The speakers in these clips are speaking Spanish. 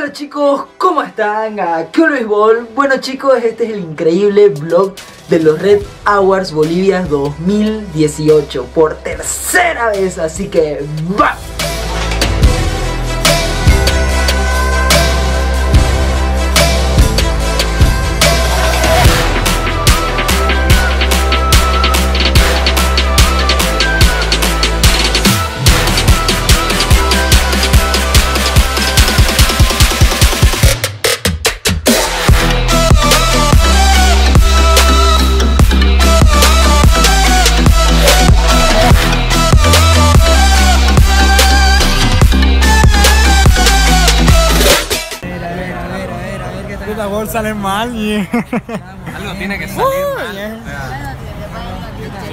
Hola chicos, ¿cómo están? Aquí béisbol. Bueno chicos, este es el increíble vlog de los Red Awards Bolivia 2018 por tercera vez, así que ¡va! Y... Algo tiene que salir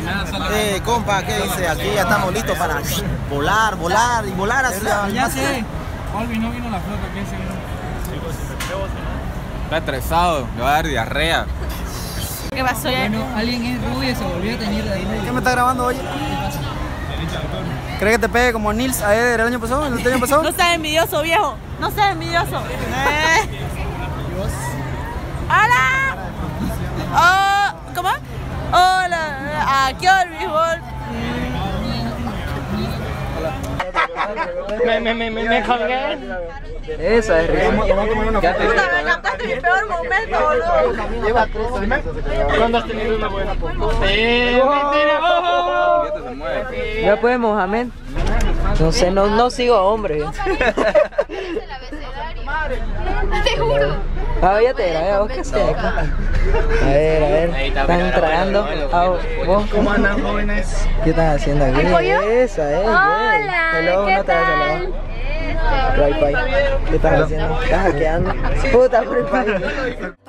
nada sale Eh, compa, ¿qué dice? Aquí ya estamos listos para volar, volar y volar hacia Ya sé. Olvi no vino la flota, ¿qué se Está estresado, le va a dar diarrea. ¿Qué pasó ya? Bueno, alguien es rubio y se volvió a tener de ahí. ¿Qué me está grabando hoy? ¿Crees que te pegue como Nils a Eder el año pasado? ¿El año pasado? No seas envidioso, viejo. No seas envidioso. ¡Hola! Oh, ¿Cómo? Hola. Aquí al béisbol. Me, me, me, me, me colgué. Esa es Puta, me captaste mi peor momento, boludo. ¿Cuándo has tenido una buena? se mueve. Ya pues Mohamed. No sé, no, no sigo a hombres. Ah, grabé, vos qué. A ver, a ver. Están tragando. Ah, ¿Vos cómo andan, jóvenes? ¿Qué están haciendo aquí? Esa es. Hola, Hello, ¿qué no te hagas tal? ¿Qué estás haciendo? ¿Estás hackeando? Puta Free Fire.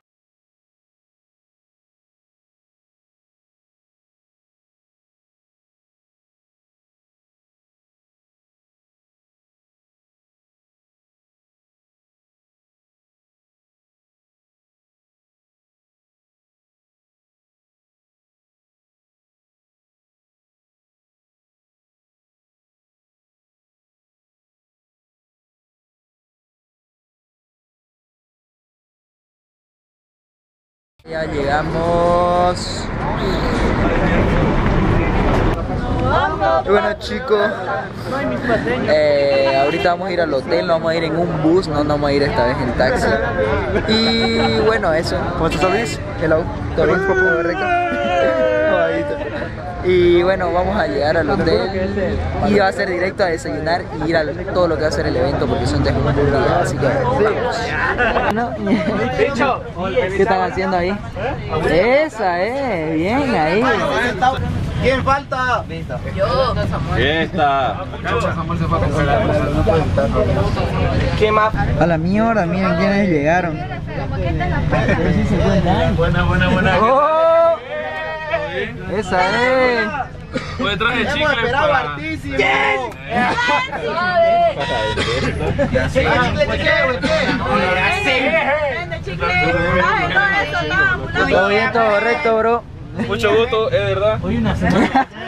Ya llegamos. Bueno chicos, eh, ahorita vamos a ir al hotel, no vamos a ir en un bus, no, no vamos a ir esta vez en taxi. Y bueno, eso. ¿Cómo estás, Luis? Hello, ¿todo bien? ¿Todo recto? Y bueno, vamos a llegar al hotel y va a ser directo a desayunar y ir a todo lo que va a ser el evento porque son tres días, así que vamos. ¿Qué están haciendo ahí? Esa, eh, bien ahí. ¿Quién falta? Fiesta. ¿Quién más? A la mierda, miren quiénes llegaron. Buena, buena, buena. Esa es. Oye, traje Hemos chicle esperado para... hartísimo. Todo bien, todo correcto, bro. Mucho gusto, es verdad. Hoy una semana.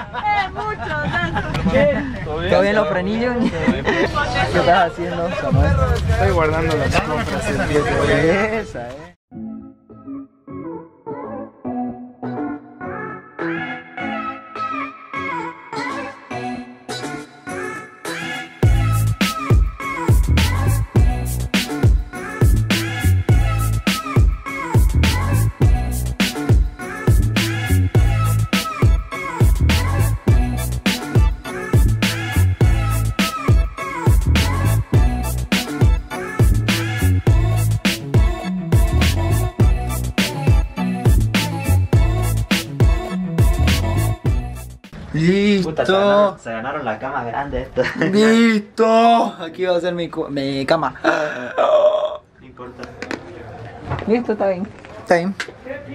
Eh, mucho, tanto. ¿Todo bien los frenillos? ¿Qué estás haciendo, Samuel? Estoy guardando las compras. Esa, eh. Listo. Se ganaron la cama grande esto. Listo. Aquí va a ser mi, mi cama. No importa. Listo, está bien. Está bien.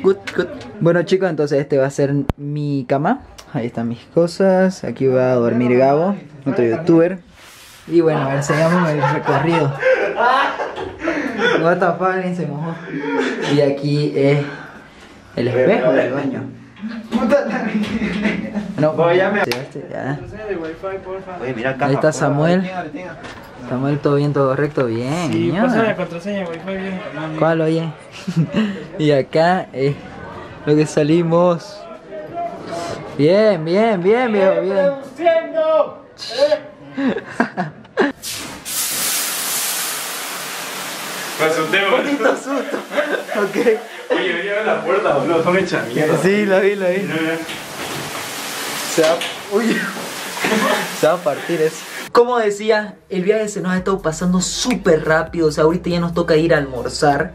Good, good. Bueno chicos, entonces este va a ser mi cama. Ahí están mis cosas. Aquí va a dormir Gabo, otro youtuber. Y bueno, a ver, seguimos el recorrido. What the fuck, se mojó. Y aquí es el espejo del baño. Puta la No, Voy, ya me- ya, ya. Oye, mira caja Ahí está. Samuel. Samuel, todo bien, todo correcto, bien. Sí, pasa la contraseña Wi-Fi bien. ¿Cuál, oye? y acá es lo que salimos. Bien, bien, bien, viejo, bien. Me asusté, Bonito susto. Ok. Oye, venía a la puerta, boludo. Son hechas mierda. Sí, lo vi, lo vi. Se va, se va a partir eso. Como decía, el viaje se nos ha estado pasando súper rápido. O sea, ahorita ya nos toca ir a almorzar.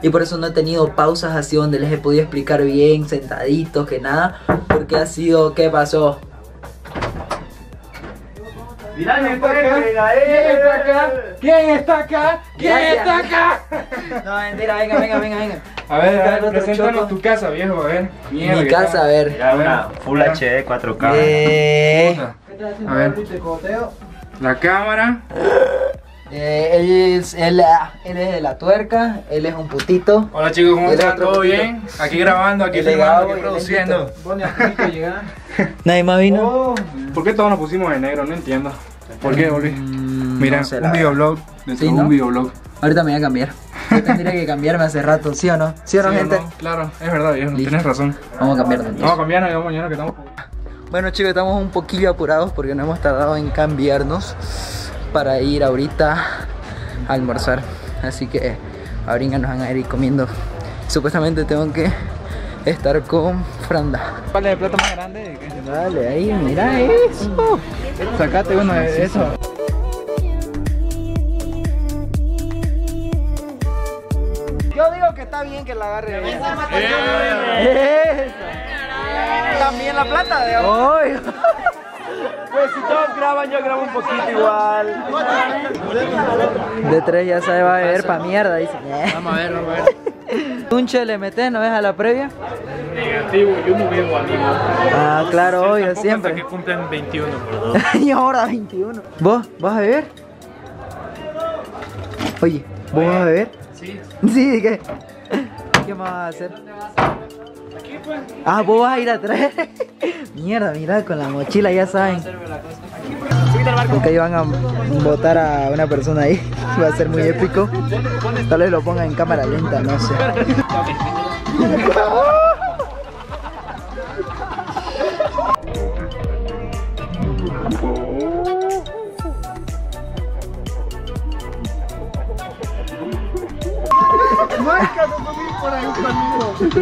Y por eso no he tenido pausas así donde les he podido explicar bien, sentaditos, que nada. Porque ha sido, ¿qué pasó? Mira, me acá. ¿Quién está acá? ¿Quién Gracias. está acá? No, mentira, venga, venga, venga, venga. A ver, preséntanos tu casa, viejo, a ver. Mierda, Mi casa, está- a ver. Mira, una Full HD 4K. Eh, A ver. La cámara. eh, él, es, él, ah, él es de la tuerca, él es un putito. Hola chicos, ¿cómo están? ¿Todo bien? Aquí grabando, aquí filmando, aquí produciendo. Nadie más vino. ¿Por qué todos nos pusimos de negro? No entiendo. ¿Por qué, Oli? Mm, Mira, no sé, la un videoblog. Sí, ¿no? un videoblog. Ahorita me voy a cambiar. Yo tendría que cambiarme hace rato, ¿sí o no? ¿Sí o no, ¿Sí o gente? no? Claro, es verdad, viejo, Listo. tienes razón. Vamos a cambiarnos Vamos a cambiarnos y vamos mañana que estamos. Bueno chicos, estamos un poquillo apurados porque no hemos tardado en cambiarnos para ir ahorita a almorzar. Así que ahorita nos van a ir comiendo. Supuestamente tengo que estar con Franda. ¿Cuál es el plato más grande? Dale, ahí, mira eso. Sacate uno de eso. Yo digo que está bien que la agarre. Eh. También la plata de hoy. Pues si todos graban, yo grabo un poquito igual. De tres ya se va a beber pa' mierda, dice. Vamos a ver, vamos a ver. Tunche le metes, ¿no ves a la previa? Negativo, yo no vivo amigo. Ah, claro, obvio, Hasta que siempre. cumplan 21, perdón. y ahora 21. ¿Vos? ¿Vas a beber? Oye, ¿vos vas a beber? Sí. Sí, ¿qué? ¿Qué más vas a hacer? Ah, vos vas a ir a traer. Mierda, mira, con la mochila ya saben. Ahí van a votar a una persona ahí. Va a ser muy épico. Tal vez lo pongan en cámara lenta, no sé.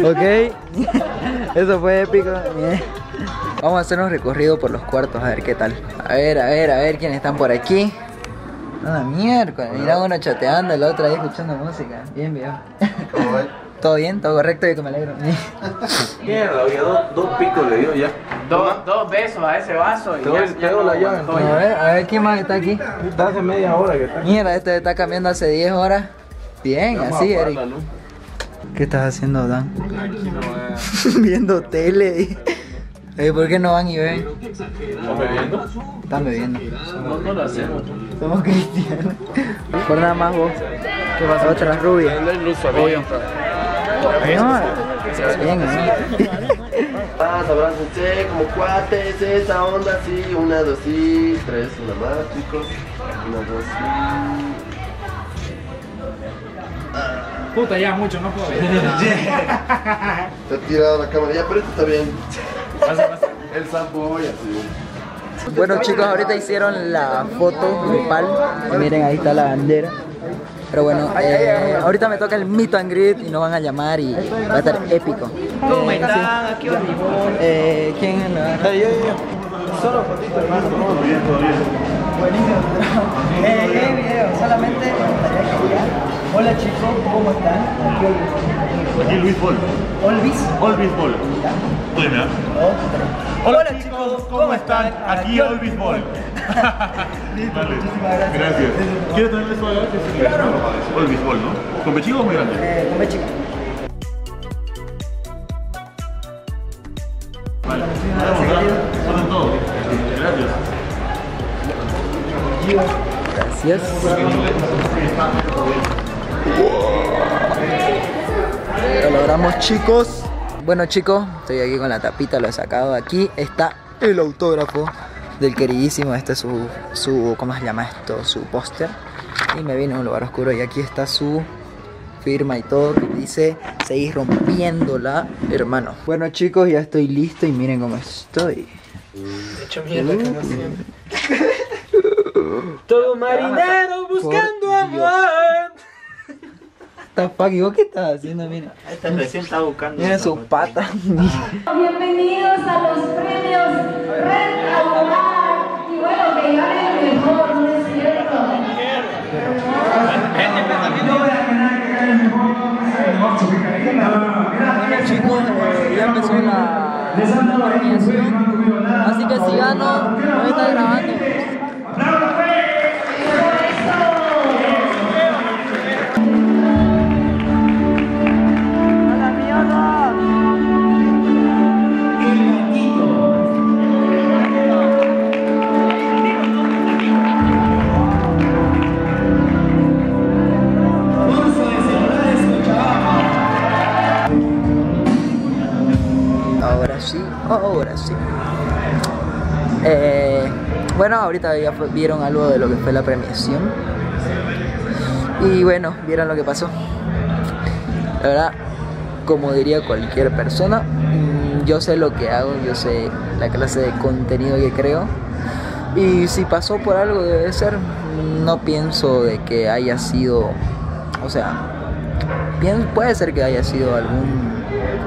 Ok, eso fue épico. Vamos a hacer un recorrido por los cuartos a ver qué tal. A ver, a ver, a ver quiénes están por aquí. Ah, mierda, mira uno chateando, el otro ahí escuchando música. Bien, viejo. ¿Todo bien? ¿Todo correcto? Yo que me alegro. Mierda, oye, dos, dos picos le dio ya. Dos, dos besos a ese vaso y la llave, A ver, a ver quién más está aquí. Está hace media hora que está. Mierda, este está cambiando hace 10 horas. Bien, así, Eric. ¿Qué estás haciendo, Dan? Viendo tele. Eh, ¿Por qué no van y ven? ¿Estás bebiendo? Están bebiendo. No, no lo hacemos. Somos cristianos. Por nada más vos. ¿Qué pasa? Otra rubia. Obvio. No, bien, ¿eh? Más, abrácense como cuates, esa onda así, una, dos y tres, una más chicos, una, dos y... Puta, ya mucho, no puedo ver. Te ha tirado la cámara, ya, pero esto está bien. El Samboy así. Bueno chicos, ahorita hicieron la foto grupal. Miren, ahí está la bandera. Pero bueno, eh, ahorita me toca el meet and greet y nos van a llamar y va a estar épico. ¿Cómo están? Aquí eh, ¿Quién es la? Solo fotito, hermano. Todo bien, todo bien. Buenísimo. Eh, ¿Qué video? Solamente Hola chicos, ¿cómo están? Aquí Olvis. Aquí Luis Bol. Olvis. Olvis Bol. Dos, tres. Hola chicos, ¿cómo están? Aquí Olvis Bol. Listo, Vale. muchísimas gracias. Gracias. ¿Quieres también eso allá? Que es Olvis Bol, ¿no? ¿Con pechigo o muy grande? Eh, come chico. Vale. Vamos, ¿verdad? Todo. Gracias. Gracias. Chicos. Bueno chicos, estoy aquí con la tapita, lo he sacado aquí. Está el autógrafo del queridísimo. Este es su, su ¿cómo se llama esto? Su póster. Y me vine a un lugar oscuro y aquí está su firma y todo que dice seguir rompiéndola, hermano. Bueno chicos, ya estoy listo y miren cómo estoy. Hecho mierda como siempre. Todo marinero buscando. The fuck? ¿Y vos qué estás haciendo? Mira. Este recién está buscando. Mira sus patas. Bienvenidos a los premios Red Auroral. Y bueno, que ganen el mejor, ¿no es cierto? Bueno chicos, ya empezó la, la premiación. Así que si gano, voy a estar grabando. Ahora sí, ahora sí. Eh, bueno, ahorita ya vieron algo de lo que fue la premiación. Y bueno, vieron lo que pasó. La verdad, como diría cualquier persona, mm, yo sé lo que hago, yo sé la clase de contenido que creo. Y si pasó por algo debe ser, no pienso de que haya sido, o sea, bien, puede ser que haya sido algún,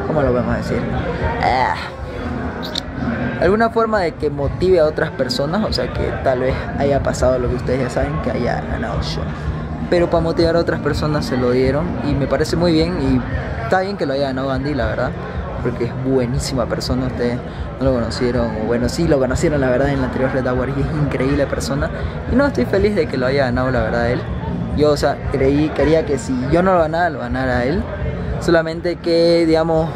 ¿cómo lo a decir? Ah, alguna forma de que motive a otras personas, o sea, que tal vez haya pasado lo que ustedes ya saben, que haya ganado yo. Pero para motivar a otras personas se lo dieron y me parece muy bien y está bien que lo haya ganado Andy, la verdad, porque es buenísima persona, ustedes no lo conocieron, o bueno, sí lo conocieron la verdad en la anterior Red Hour y es increíble persona y no estoy feliz de que lo haya ganado la verdad él. Yo, o sea, creí, quería que si yo no lo ganara, lo ganara él. Solamente que, digamos,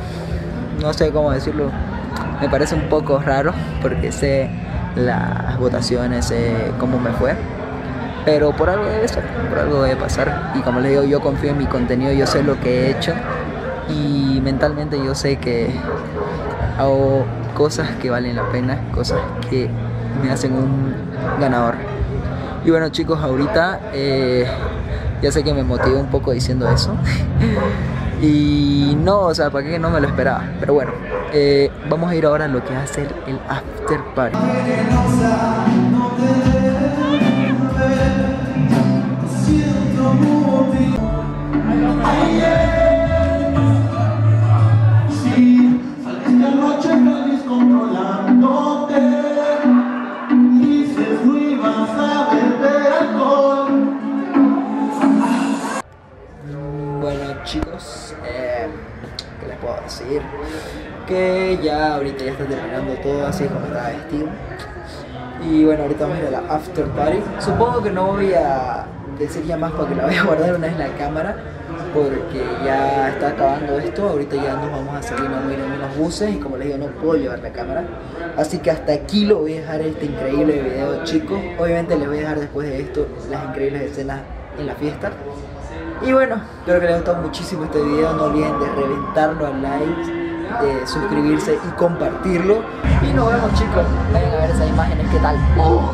no sé cómo decirlo, me parece un poco raro porque sé las votaciones, sé cómo me fue. Pero por algo debe ser, por algo debe pasar. Y como les digo, yo confío en mi contenido, yo sé lo que he hecho. Y mentalmente yo sé que hago cosas que valen la pena, cosas que me hacen un ganador. Y bueno chicos, ahorita eh, ya sé que me motivé un poco diciendo eso. y no, o sea, para qué no me lo esperaba. Pero bueno, eh, vamos a ir ahora a lo que va a ser el after party. Puedo decir? Que ya ahorita ya está terminando todo así como estaba vestido. Y bueno, ahorita vamos a la after party. Supongo que no voy a decir ya más porque la voy a guardar una vez la cámara. Porque ya está acabando esto. Ahorita ya nos vamos a salir, vamos a ir en unos buses. Y como les digo, no puedo llevar la cámara. Así que hasta aquí lo voy a dejar este increíble video, chicos. Obviamente les voy a dejar después de esto las increíbles escenas en la fiesta. Y bueno, espero que les haya gustado muchísimo este video. No olviden de reventarlo al like, de suscribirse y compartirlo. Y nos vemos chicos. Vayan a ver esas imágenes, ¿qué tal? Oh.